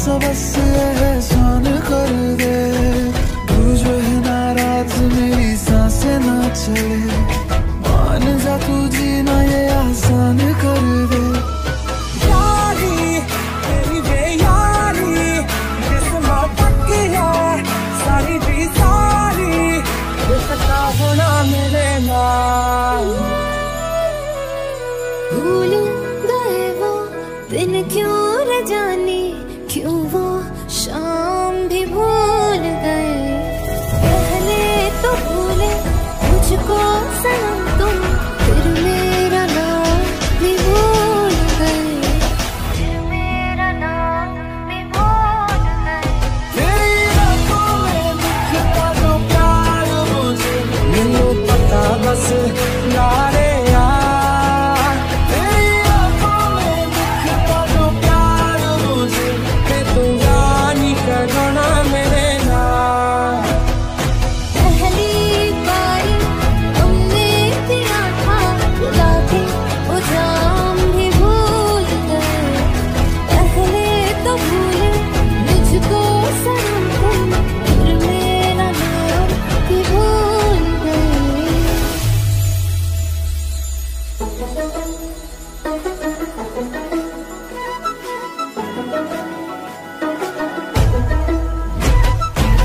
सा बस एहसान दिन क्यों न जाने क्यों वो शाम भी भूल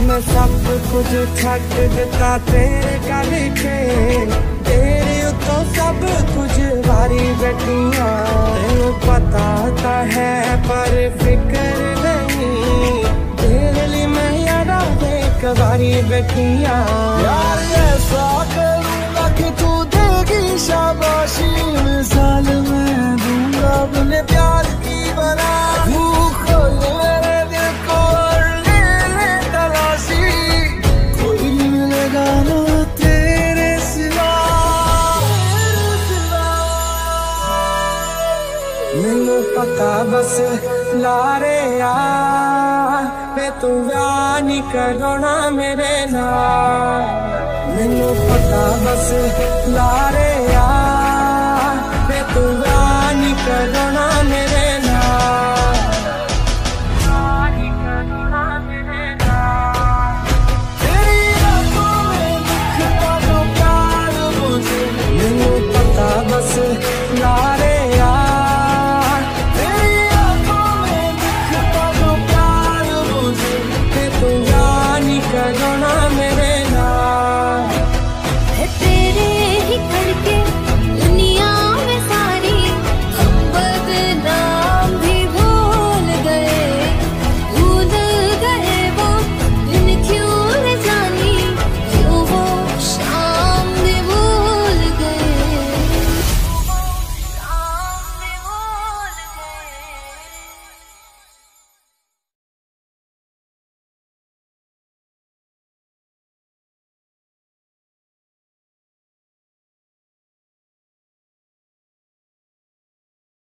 मैं सब कुछ छट दिता तेरे तेरे तो सब कुछ वारी बैठिया। पता तो है, पर फ़िक्र नहीं। तेरे लिए मैं यारा एक बारी बैठिया। यार ऐसा तू देगी शाबाशी। मिसाल मैं दूँगा अपने प्यार पता बस लारे यार मैं तू व्याह नहीं करो ना मेरे नाल मैनू पता बस लारे यार